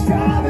striving.